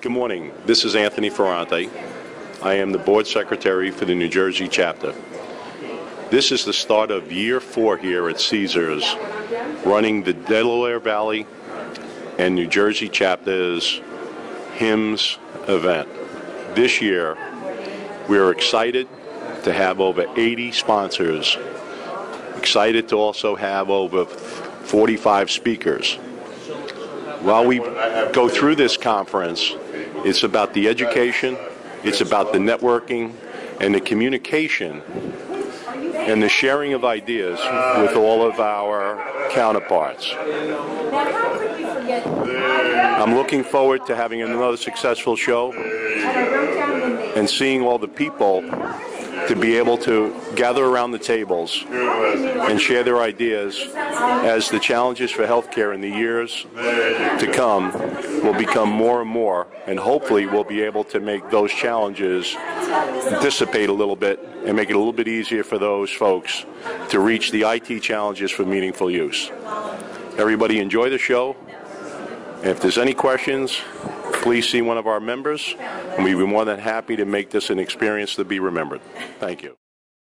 Good morning. This is Anthony Ferrante. I am the board secretary for the New Jersey chapter. This is the start of year four here at Caesars, running the Delaware Valley and New Jersey chapter's HIMSS event. This year, we are excited to have over 80 sponsors, excited to also have over 45 speakers. While we go through this conference, it's about the education, it's about the networking, and the communication and the sharing of ideas with all of our counterparts. I'm looking forward to having another successful show and seeing all the people to be able to gather around the tables and share their ideas as the challenges for healthcare in the years to come will become more and more, and hopefully we'll be able to make those challenges dissipate a little bit and make it a little bit easier for those folks to reach the IT challenges for meaningful use. Everybody enjoy the show. If there's any questions, please see one of our members, and we'd be more than happy to make this an experience to be remembered. Thank you.